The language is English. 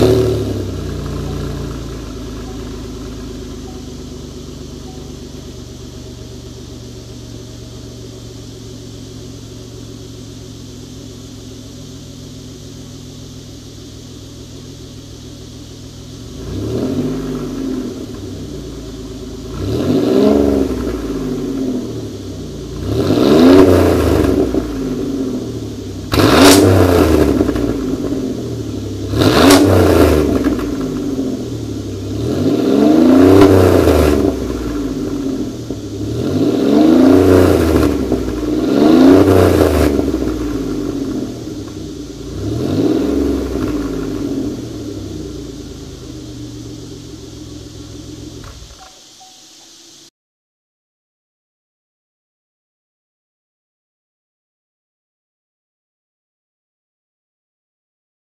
you.